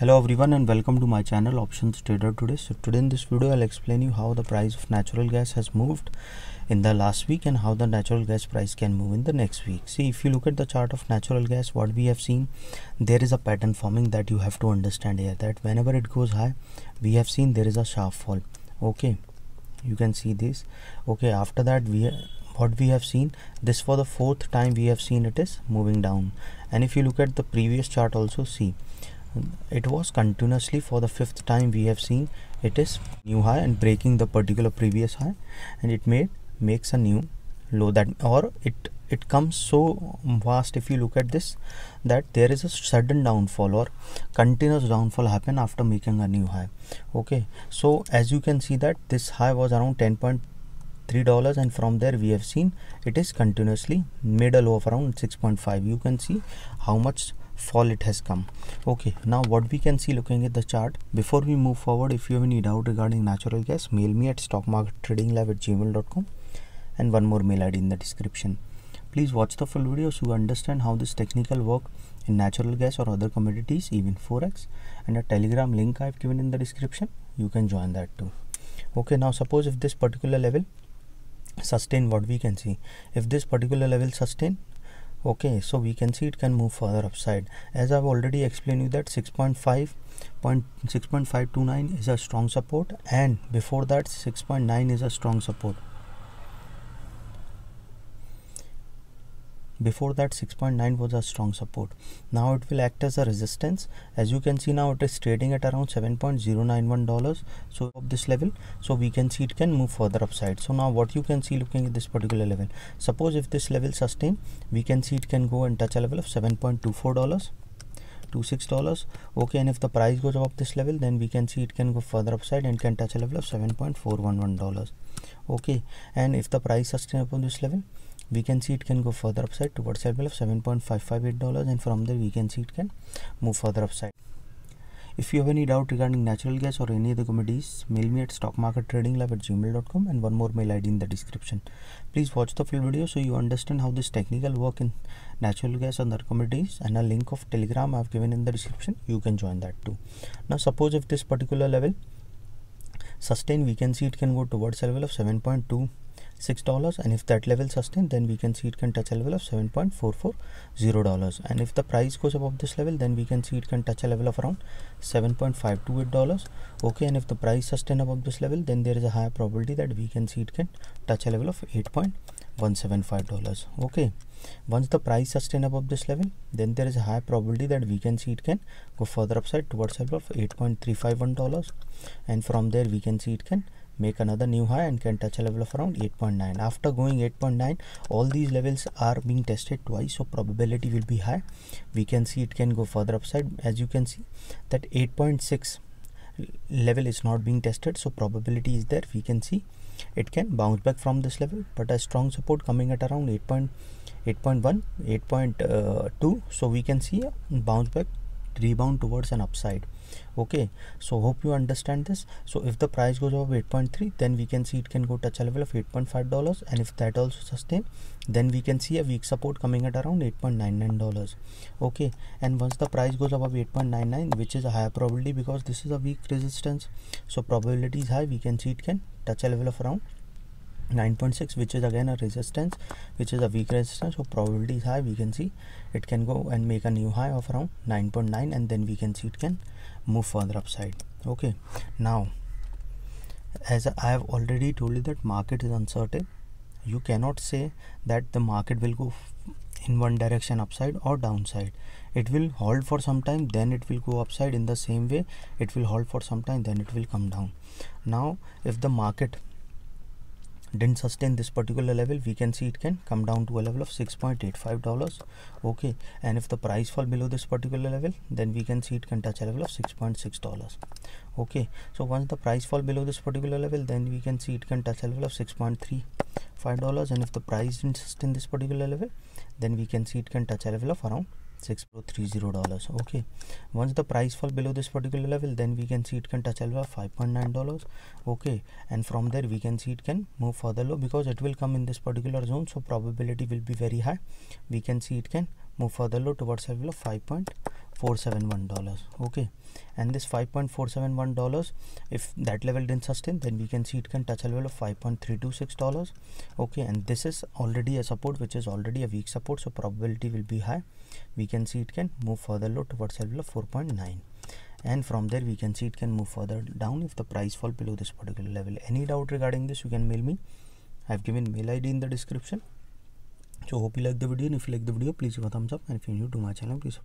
hello everyone and welcome to my channel options trader today. So today in this video i'll explain you how the price of natural gas has moved in the last week and how the natural gas price can move in the next week. See if you look at the chart of natural gas what we have seen there is a pattern forming that you have to understand here that whenever it goes high we have seen there is a sharp fall. Okay you can see this. Okay after that we what we have seen this for the fourth time we have seen it is moving down. And if you look at the previous chart also see it was continuously for the fifth time we have seen it is new high and breaking the particular previous high. And it made makes a new low that or it it comes so fast if you look at this that there is a sudden downfall or continuous downfall happen after making a new high. Okay so as you can see that this high was around 10.3 dollars and from there we have seen it is continuously made a low of around 6.5 you can see how much fall it has come. Okay now what we can see looking at the chart before we move forward if you have any doubt regarding natural gas mail me at stockmarkettradinglab at gmail.com and one more mail id in the description. Please watch the full video so you understand how this technical work in natural gas or other commodities even forex and a telegram link i've given in the description. You can join that too. Okay now suppose if this particular level sustain what we can see. If this particular level sustain okay so we can see it can move further upside. As i've already explained you that 6.5 point 6.529 is a strong support and before that 6.9 is a strong support before that 6.9 was a strong support. Now it will act as a resistance. As you can see now it is trading at around 7.091 dollars. So of this level so we can see it can move further upside. So now what you can see looking at this particular level. Suppose if this level sustain we can see it can go and touch a level of 7.24 dollars 26 dollars. Okay and if the price goes above this level then we can see it can go further upside and can touch a level of 7.411 dollars. Okay and if the price sustain upon this level we can see it can go further upside towards level of 7.558 dollars and from there we can see it can move further upside if you have any doubt regarding natural gas or any other commodities, mail me at stockmarkettradinglab at gmail.com and one more mail ID in the description. Please watch the full video so you understand how this technical work in natural gas and other commodities and a link of telegram I have given in the description. You can join that too. Now suppose if this particular level sustain we can see it can go towards a level of 7.2 six dollars and if that level sustain then we can see it can touch a level of 7.440 dollars. And if the price goes above this level then we can see it can touch a level of around 7.528 dollars. Okay and if the price sustain above this level then there is a high probability that we can see it can touch a level of 8.175 dollars. Okay once the price sustain above this level then there is a high probability that we can see it can go further upside towards a level of 8.351 dollars. And from there we can see it can make another new high and can touch a level of around 8.9 after going 8.9 all these levels are being tested twice so probability will be high. We can see it can go further upside. As you can see that 8.6 level is not being tested so probability is there. We can see it can bounce back from this level but a strong support coming at around 8.8.1 8.2 uh, so we can see a bounce back rebound towards an upside. Okay so hope you understand this. So if the price goes above 8.3 then we can see it can go touch a level of 8.5 dollars. And if that also sustain then we can see a weak support coming at around 8.99 dollars. Okay and once the price goes above 8.99 which is a higher probability because this is a weak resistance so probability is high we can see it can touch a level of around 9.6 which is again a resistance which is a weak resistance. So probability is high we can see. It can go and make a new high of around 9.9 and then we can see it can move further upside. Okay. Now as i have already told you that market is uncertain you cannot say that the market will go in one direction upside or downside. It will hold for some time then it will go upside in the same way. It will hold for some time then it will come down. Now if the market didn't sustain this particular level we can see it can come down to a level of 6.85 dollars. Okay and if the price fall below this particular level then we can see it can touch a level of 6.6 dollars. Okay so once the price fall below this particular level then we can see it can touch a level of 6.35 dollars. And if the price didn't sustain this particular level then we can see it can touch a level of around 6030 dollars. Okay. Once the price fall below this particular level then we can see it can touch a level of 5.9 dollars. Okay. And from there we can see it can move further low because it will come in this particular zone. So probability will be very high. We can see it can move further low towards a level of 5.471 dollars. Okay. And this 5.471 dollars if that level didn't sustain then we can see it can touch a level of 5.326 dollars. Okay. And this is already a support which is already a weak support so probability will be high. We can see it can move further low towards a level of 4.9 and from there we can see it can move further down if the price fall below this particular level. Any doubt regarding this you can mail me. I've given mail id in the description. So hope you like the video and if you like the video please give a thumbs up. And if you're new to my channel please